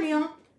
그.